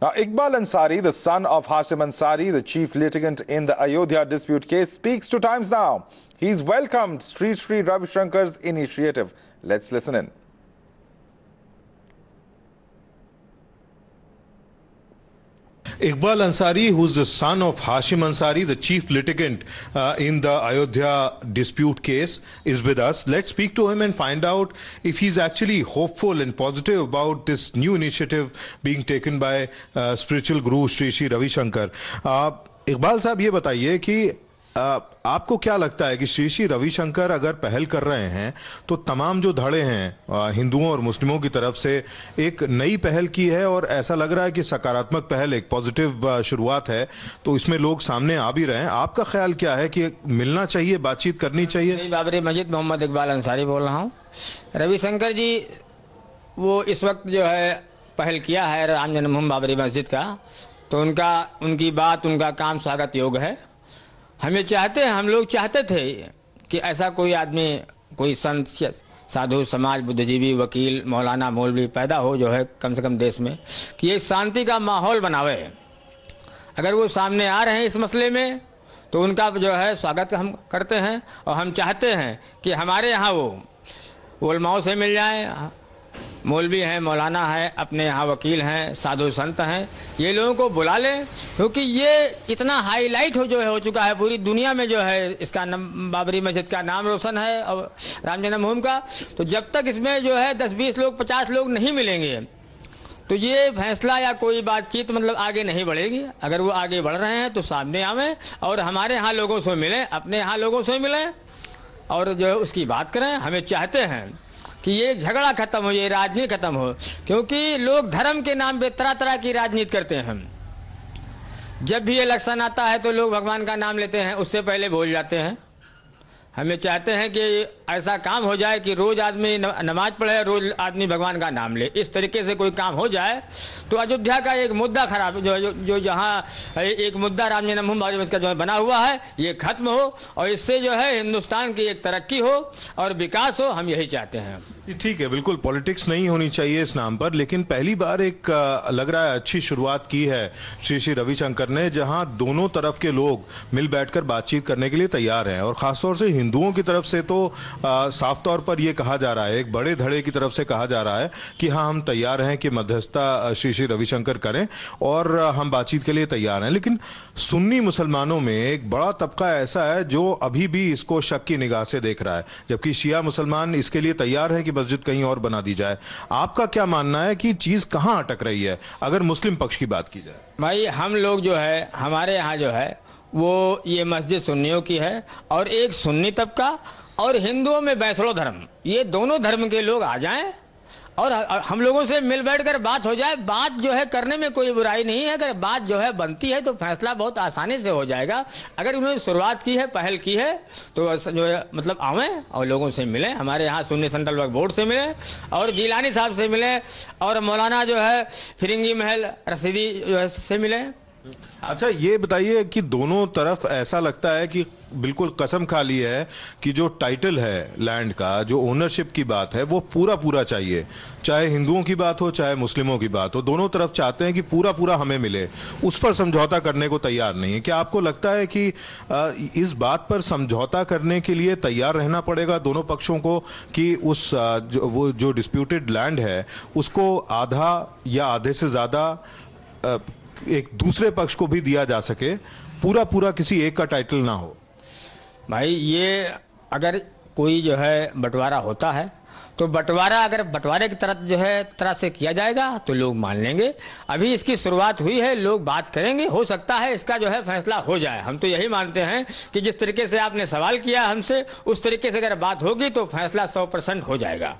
Now, Iqbal Ansari, the son of Hashim Ansari, the chief litigant in the Ayodhya dispute case, speaks to Times Now. He's welcomed Sri Sri Ravi Shankar's initiative. Let's listen in. Iqbal Ansari, who's the son of Hashim Ansari, the chief litigant uh, in the Ayodhya dispute case, is with us. Let's speak to him and find out if he's actually hopeful and positive about this new initiative being taken by uh, spiritual guru Sri Sri Ravi Shankar. Uh, Iqbal साहब ये बताइए कि आ, आपको क्या लगता है कि श्री श्री रविशंकर अगर पहल कर रहे हैं तो तमाम जो धड़े हैं हिंदुओं और मुस्लिमों की तरफ़ से एक नई पहल की है और ऐसा लग रहा है कि सकारात्मक पहल, एक पॉजिटिव शुरुआत है तो इसमें लोग सामने आ भी रहे हैं। आपका ख्याल क्या है कि मिलना चाहिए, बातचीत करनी चाहिए? बाबरी मस्जिद मोहम्मद इकबाल अंसारी बोल रहा हूँ। रविशंकर जी, वो इस वक्त जो है पहल किया है राम जन्मभूमि बाबरी मस्जिद का तो उनका, उनकी बात, उनका काम स्वागत योग्य है। हमें चाहते हैं हम लोग चाहते थे कि ऐसा कोई आदमी, कोई संत, साधु, समाज, बुद्धिजीवी, वकील, मौलाना, मौलवी पैदा हो जो है कम से कम देश में, कि एक शांति का माहौल बनावे। अगर वो सामने आ रहे हैं इस मसले में तो उनका जो है स्वागत हम करते हैं और हम चाहते हैं कि हमारे यहाँ वो उलमाओं से मिल जाए मौलवी हैं, मौलाना है, अपने यहाँ वकील हैं, साधु संत हैं। ये लोगों को बुला लें, क्योंकि ये इतना हाईलाइट हो जो है, हो चुका है पूरी दुनिया में जो है, इसका नाम, बाबरी मस्जिद का नाम रोशन है, और राम जन्मभूमि का। तो जब तक इसमें जो है दस, बीस लोग, पचास लोग नहीं मिलेंगे तो ये फैसला या कोई बातचीत मतलब आगे नहीं बढ़ेगी। अगर वो आगे बढ़ रहे हैं तो सामने आवे, और हमारे यहाँ लोगों से मिलें, अपने यहाँ लोगों से मिलें, और जो है उसकी बात करें, हमें चाहते हैं। कि ये झगड़ा खत्म हो, ये राजनीति खत्म हो, क्योंकि लोग धर्म के नाम पे तरह तरह की राजनीति करते हैं। जब भी इलेक्शन आता है तो लोग भगवान का नाम लेते हैं, उससे पहले भूल जाते हैं। हमें चाहते हैं कि ऐसा काम हो जाए कि रोज आदमी नमाज़ पढ़े रोज आदमी भगवान का नाम ले। इस तरीके से कोई काम हो जाए तो अयोध्या का एक मुद्दा खराब जो जो, जहाँ एक मुद्दा राम जन्मभूमि का जो बना हुआ है ये खत्म हो और इससे जो है हिंदुस्तान की एक तरक्की हो और विकास हो हम यही चाहते हैं। ठीक है बिल्कुल पॉलिटिक्स नहीं होनी चाहिए इस नाम पर लेकिन पहली बार एक लग रहा है अच्छी शुरुआत की है श्री श्री रविशंकर ने जहाँ दोनों तरफ़ के लोग मिल बैठकर बातचीत करने के लिए तैयार हैं और खासतौर से हिंदुओं की तरफ़ से तो साफ़ तौर पर यह कहा जा रहा है, एक बड़े धड़े की तरफ़ से कहा जा रहा है कि हाँ हम तैयार हैं कि मध्यस्थता श्री श्री रविशंकर करें और हम बातचीत के लिए तैयार हैं। लेकिन सुन्नी मुसलमानों में एक बड़ा तबका ऐसा है जो अभी भी इसको शक की निगाह से देख रहा है, जबकि शिया मुसलमान इसके लिए तैयार है कि मस्जिद कहीं और बना दी जाए। आपका क्या मानना है कि चीज़ कहाँ अटक रही है, अगर मुस्लिम पक्ष की बात की जाए? भाई, हम लोग जो है, हमारे यहाँ जो है वो ये मस्जिद सुन्नियों की है, और एक सुन्नी तबका, और हिंदुओं में बैसड़ो धर्म। ये दोनों धर्म के लोग आ जाएँ, और हम लोगों से मिल बैठ कर बात हो जाए। बात जो है करने में कोई बुराई नहीं है। अगर बात जो है बनती है तो फैसला बहुत आसानी से हो जाएगा। अगर उन्होंने शुरुआत की है, पहल की है तो जो है मतलब आवे और लोगों से मिलें। हमारे यहाँ सुन्नी सेंट्रल वर्क बोर्ड से मिले, और जिलानी साहब से मिले, और मौलाना जो है, फिरिंगी महल रसीदी जो है से मिले। अच्छा ये बताइए कि दोनों तरफ़ ऐसा लगता है कि बिल्कुल कसम खा ली है कि जो टाइटल है लैंड का जो ओनरशिप की बात है वो पूरा पूरा चाहिए। चाहे हिंदुओं की बात हो चाहे मुस्लिमों की बात हो दोनों तरफ़ चाहते हैं कि पूरा पूरा हमें मिले। उस पर समझौता करने को तैयार नहीं है। क्या आपको लगता है कि इस बात पर समझौता करने के लिए तैयार रहना पड़ेगा दोनों पक्षों को कि उस जो, वो जो डिस्प्यूटेड लैंड है उसको आधा या आधे से ज़्यादा एक दूसरे पक्ष को भी दिया जा सके, पूरा पूरा किसी एक का टाइटल ना हो। भाई, ये अगर कोई जो है बंटवारा होता है तो बंटवारा अगर बंटवारे की तरह जो है, तरह से किया जाएगा तो लोग मान लेंगे। अभी इसकी शुरुआत हुई है, लोग बात करेंगे, हो सकता है इसका जो है फैसला हो जाए। हम तो यही मानते हैं कि जिस तरीके से आपने सवाल किया हमसे, उस तरीके से अगर बात होगी तो फैसला सौ परसेंट हो जाएगा।